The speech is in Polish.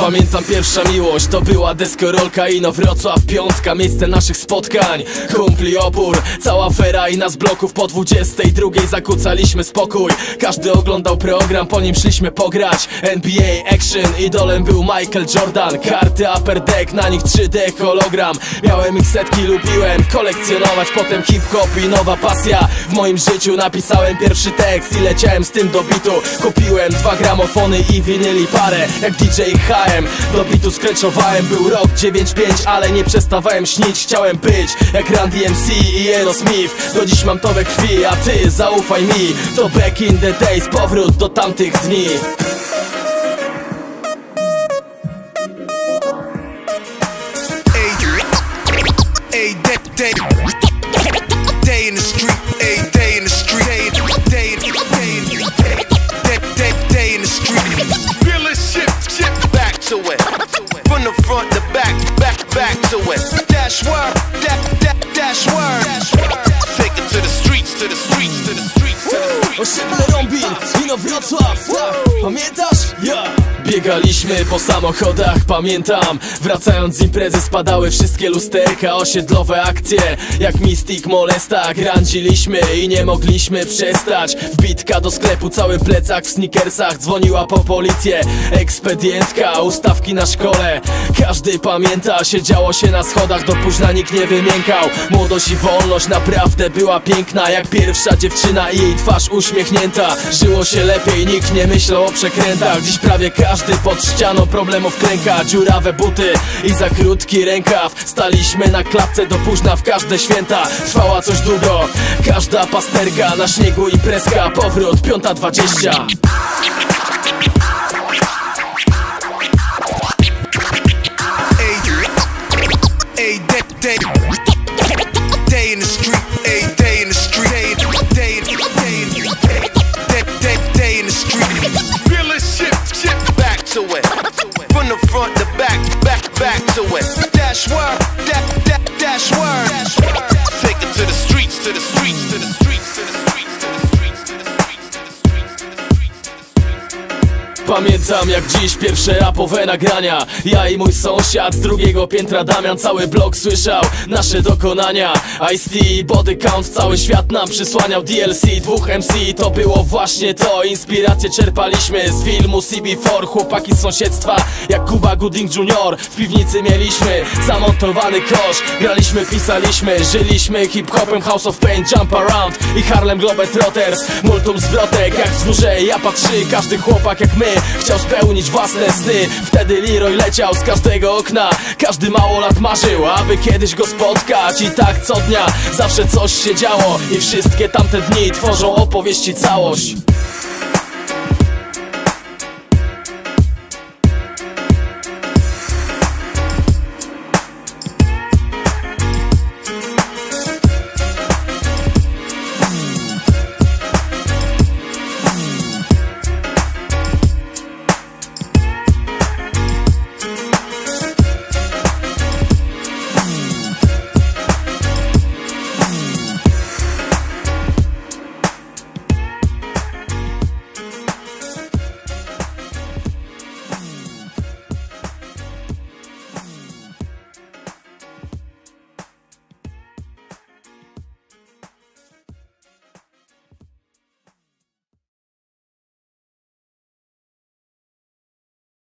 Pamiętam pierwsza miłość, to była deskorolka i no Wrocław piątka, miejsce naszych spotkań. Kumpli opór, cała fera i nas bloków po 22 zakucaliśmy spokój. Każdy oglądał program, po nim szliśmy pograć. NBA, action, idolem był Michael Jordan. Karty upper deck, na nich 3D hologram. Miałem ich setki, lubiłem kolekcjonować. Potem hip-hop i nowa pasja. W moim życiu napisałem pierwszy tekst i leciałem z tym do bitu. Kupiłem dwa gramofony i winyli parę, jak DJ HM Do bitu skręczowałem, był rok 9-5 Ale nie przestawałem śnić, chciałem być Jak Randy MC i Aerosmith Do dziś mam to we krwi, a ty zaufaj mi. To back in the days, powrót do tamtych dni. Day, day. In the street, a day in the street, it. Dash word, dash, dash, dash word. Take it to the streets, to the streets, to the streets, to the streets. Osiedle Rąbin, Wino Wrocław Pamiętasz? Ja Biegaliśmy po samochodach, pamiętam. Wracając z imprezy spadały wszystkie lusterka Osiedlowe akcje, jak Mystic Molesta Grandziliśmy i nie mogliśmy przestać. Wbitka do sklepu, cały plecak w sneakersach Dzwoniła po policję, ekspedientka Ustawki na szkole, każdy pamięta Siedziało się na schodach, do późna nikt nie wymiękał. Młodość i wolność naprawdę była piękna Jak pierwsza dziewczyna i jej twarz uśmiechnięta. Żyło się lepiej, nikt nie myślał o przekrętach. Dziś prawie każdy pod ścianą problemów klęka Dziurawe buty i za krótki rękaw. Staliśmy na klatce do późna w każde święta. Trwała coś długo, każda pasterka Na śniegu imprezka, powrót piąta dwadzieścia. A day, day, day Pamiętam jak dziś pierwsze rapowe nagrania. Ja i mój sąsiad z drugiego piętra Damian Cały blok słyszał nasze dokonania. Ice-T, Body Count, cały świat nam przysłaniał DLC, dwóch MC To było właśnie to, inspirację czerpaliśmy Z filmu CB4, chłopaki z sąsiedztwa Jak Kuba Gooding Jr. W piwnicy mieliśmy zamontowany kosz. Graliśmy, pisaliśmy, żyliśmy hip-hopem House of Pain, Jump Around i Harlem Globetrotters. Multum zwrotek jak wzgórze ja patrzy Każdy chłopak jak my chciał spełnić własne sny. Wtedy Leroy leciał z każdego okna. Każdy mało lat marzył, aby kiedyś go spotkać. I tak co dnia zawsze coś się działo. I wszystkie tamte dni tworzą opowieści całość